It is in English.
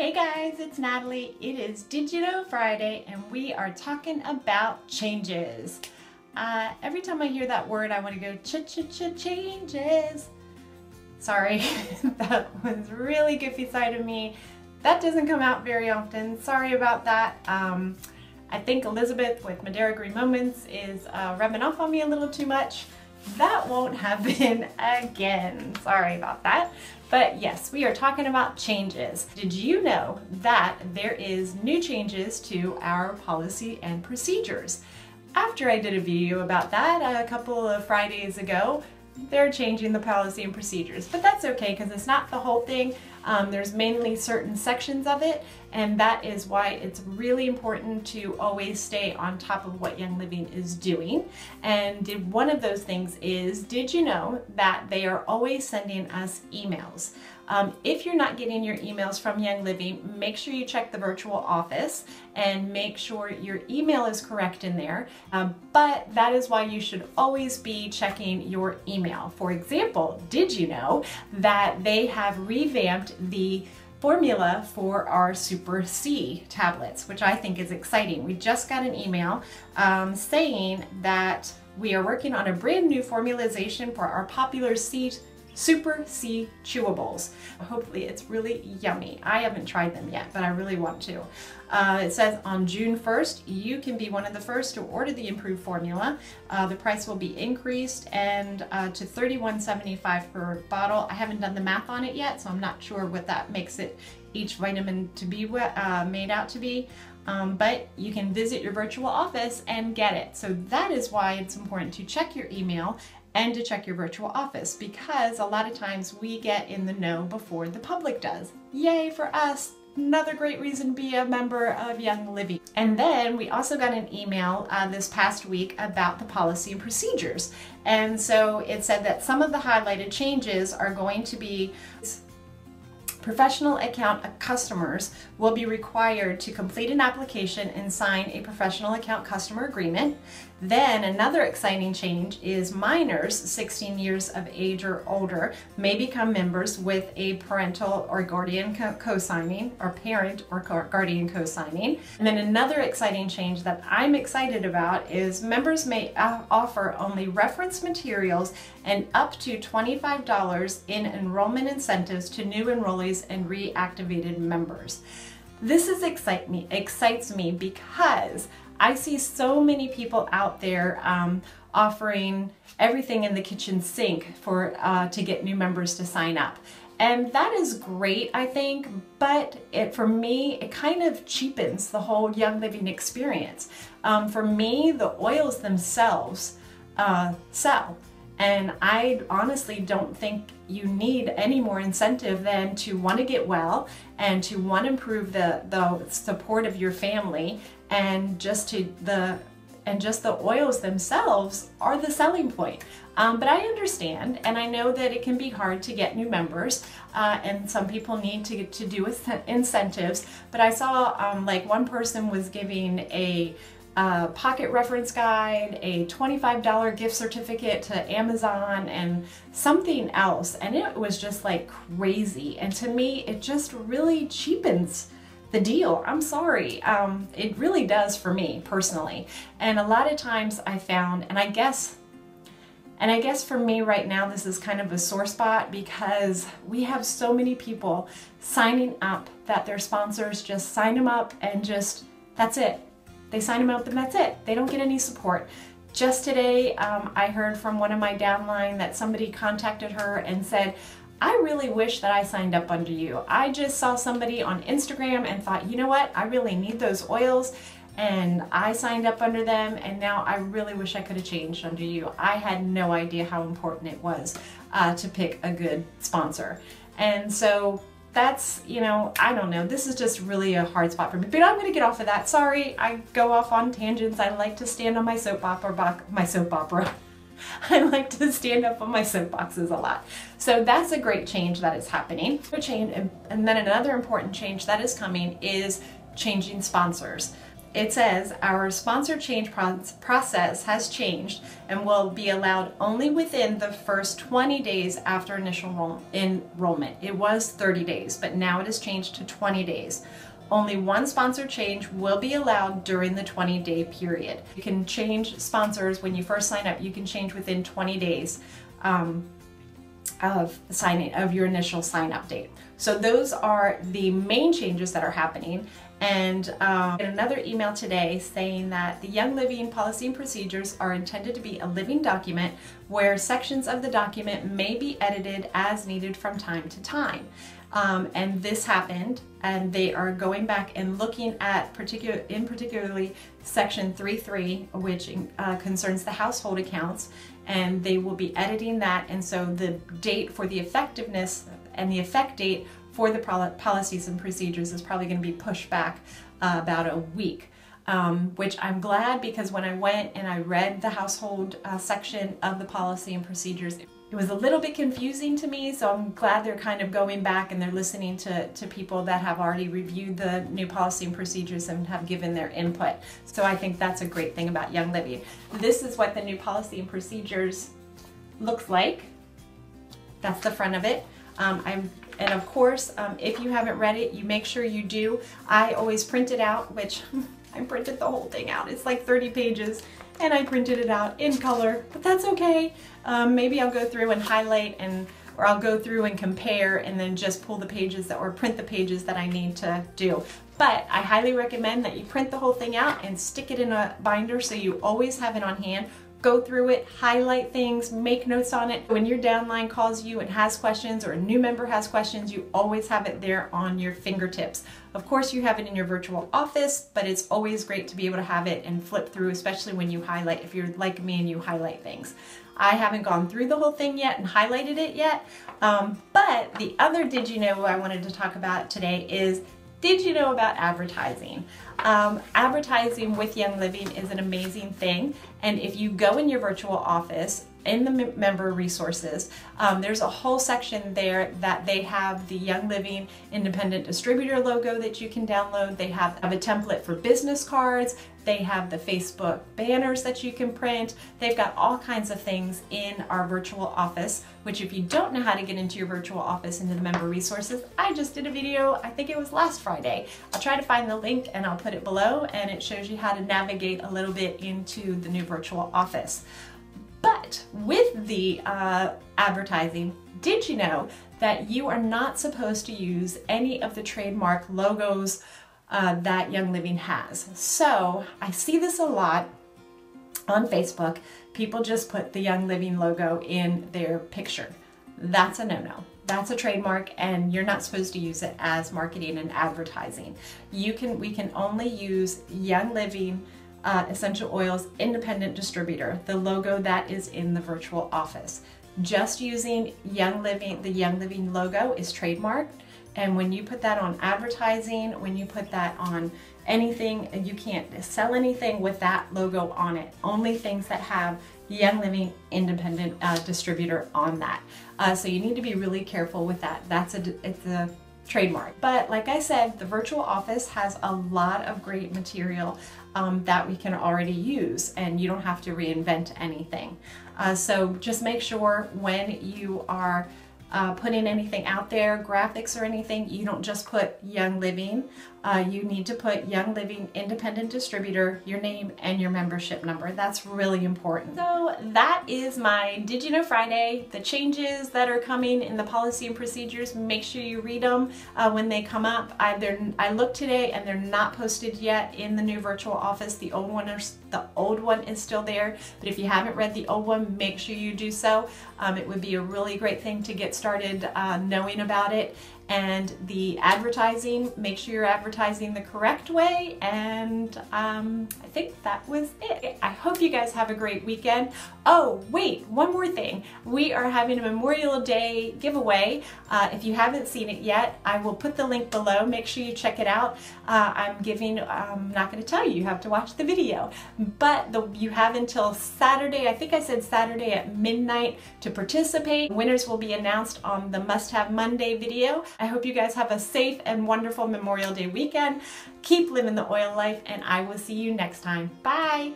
Hey guys, it's Natalie. It is Know Friday and we are talking about changes. Uh, every time I hear that word, I want to go ch-ch-ch-changes. Sorry, that was really goofy side of me. That doesn't come out very often. Sorry about that. Um, I think Elizabeth with Madeira Green Moments is uh, rubbing off on me a little too much. That won't happen again. Sorry about that. But yes, we are talking about changes. Did you know that there is new changes to our policy and procedures? After I did a video about that a couple of Fridays ago, they're changing the policy and procedures. But that's okay because it's not the whole thing. Um, there's mainly certain sections of it and that is why it's really important to always stay on top of what Young Living is doing. And one of those things is, did you know that they are always sending us emails? Um, if you're not getting your emails from Young Living, make sure you check the virtual office and make sure your email is correct in there. Um, but that is why you should always be checking your email. For example, did you know that they have revamped the formula for our Super C tablets, which I think is exciting. We just got an email um, saying that we are working on a brand new formulation for our popular C Super C chewables. Hopefully it's really yummy. I haven't tried them yet, but I really want to. Uh, it says on June 1st, you can be one of the first to order the improved formula. Uh, the price will be increased and uh, to $31.75 per bottle. I haven't done the math on it yet, so I'm not sure what that makes it each vitamin to be uh, made out to be. Um, but you can visit your virtual office and get it. So that is why it's important to check your email and to check your virtual office because a lot of times we get in the know before the public does. Yay for us! Another great reason to be a member of Young Living. And then we also got an email uh, this past week about the policy and procedures. And so it said that some of the highlighted changes are going to be Professional account customers will be required to complete an application and sign a professional account customer agreement. Then another exciting change is minors 16 years of age or older may become members with a parental or guardian co-signing or parent or guardian co-signing. And then another exciting change that I'm excited about is members may offer only reference materials and up to $25 in enrollment incentives to new enrollees and reactivated members. This is excite me, excites me because I see so many people out there um, offering everything in the kitchen sink for uh, to get new members to sign up. And that is great, I think, but it for me, it kind of cheapens the whole Young Living experience. Um, for me, the oils themselves uh, sell. And I honestly don't think you need any more incentive than to want to get well and to want to improve the, the support of your family and just to the and just the oils themselves are the selling point. Um, but I understand, and I know that it can be hard to get new members, uh, and some people need to to do with incentives. But I saw um, like one person was giving a a pocket reference guide, a $25 gift certificate to Amazon, and something else. And it was just like crazy. And to me, it just really cheapens the deal. I'm sorry. Um, it really does for me personally. And a lot of times I found, and I guess and I guess for me right now, this is kind of a sore spot because we have so many people signing up that their sponsors just sign them up and just, that's it. They sign them up and that's it. They don't get any support. Just today, um, I heard from one of my downline that somebody contacted her and said, I really wish that I signed up under you. I just saw somebody on Instagram and thought, you know what, I really need those oils and I signed up under them and now I really wish I could have changed under you. I had no idea how important it was uh, to pick a good sponsor. And so that's, you know, I don't know. This is just really a hard spot for me. But I'm going to get off of that. Sorry, I go off on tangents. I like to stand on my soap opera, my soap opera. I like to stand up on my soapboxes a lot. So that's a great change that is happening. Change, and then another important change that is coming is changing sponsors. It says our sponsor change process has changed and will be allowed only within the first 20 days after initial enrollment. It was 30 days, but now it has changed to 20 days. Only one sponsor change will be allowed during the 20 day period. You can change sponsors when you first sign up, you can change within 20 days. Um, of signing of your initial sign up date. So those are the main changes that are happening. And um, another email today saying that the Young Living policy and procedures are intended to be a living document where sections of the document may be edited as needed from time to time. Um, and this happened and they are going back and looking at particular in particularly section 3.3 which uh, concerns the household accounts and they will be editing that and so the date for the effectiveness and the effect date for the policies and procedures is probably going to be pushed back uh, about a week. Um, which I'm glad because when I went and I read the household uh, section of the policy and procedures, it was a little bit confusing to me, so I'm glad they're kind of going back and they're listening to, to people that have already reviewed the new policy and procedures and have given their input. So I think that's a great thing about Young Living. This is what the new policy and procedures looks like. That's the front of it. Um, I'm and of course, um, if you haven't read it, you make sure you do. I always print it out, which I printed the whole thing out. It's like 30 pages and I printed it out in color, but that's okay. Um, maybe I'll go through and highlight and or I'll go through and compare and then just pull the pages that or print the pages that I need to do. But I highly recommend that you print the whole thing out and stick it in a binder so you always have it on hand go through it, highlight things, make notes on it. When your downline calls you and has questions or a new member has questions, you always have it there on your fingertips. Of course, you have it in your virtual office, but it's always great to be able to have it and flip through, especially when you highlight, if you're like me and you highlight things. I haven't gone through the whole thing yet and highlighted it yet, um, but the other did you know I wanted to talk about today is did you know about advertising? Um, advertising with Young Living is an amazing thing. And if you go in your virtual office, in the member resources, um, there's a whole section there that they have the Young Living Independent Distributor logo that you can download. They have, have a template for business cards. They have the Facebook banners that you can print. They've got all kinds of things in our virtual office, which if you don't know how to get into your virtual office into the member resources, I just did a video, I think it was last Friday. I'll try to find the link and I'll put it below and it shows you how to navigate a little bit into the new virtual office. But with the uh, advertising, did you know that you are not supposed to use any of the trademark logos uh, that Young Living has. So I see this a lot on Facebook. People just put the Young Living logo in their picture. That's a no-no. That's a trademark and you're not supposed to use it as marketing and advertising. You can, we can only use Young Living uh, Essential Oils Independent Distributor, the logo that is in the virtual office. Just using Young Living, the Young Living logo is trademarked and when you put that on advertising, when you put that on anything, you can't sell anything with that logo on it. Only things that have Young Living Independent uh, Distributor on that. Uh, so you need to be really careful with that. That's a, it's a trademark. But like I said, the virtual office has a lot of great material um, that we can already use and you don't have to reinvent anything. Uh, so just make sure when you are uh, putting anything out there, graphics or anything, you don't just put Young Living. Uh, you need to put Young Living Independent Distributor, your name, and your membership number. That's really important. So that is my Did You Know Friday. The changes that are coming in the policy and procedures, make sure you read them uh, when they come up. I, I looked today and they're not posted yet in the new virtual office. The old one is, the old one is still there, but if you haven't read the old one, make sure you do so. Um, it would be a really great thing to get started uh, knowing about it and the advertising, make sure you're advertising the correct way. And um, I think that was it. I hope you guys have a great weekend. Oh, wait, one more thing. We are having a Memorial Day giveaway. Uh, if you haven't seen it yet, I will put the link below. Make sure you check it out. Uh, I'm giving, I'm not gonna tell you, you have to watch the video. But the, you have until Saturday, I think I said Saturday at midnight to participate. Winners will be announced on the Must Have Monday video. I hope you guys have a safe and wonderful Memorial Day weekend. Keep living the oil life, and I will see you next time. Bye.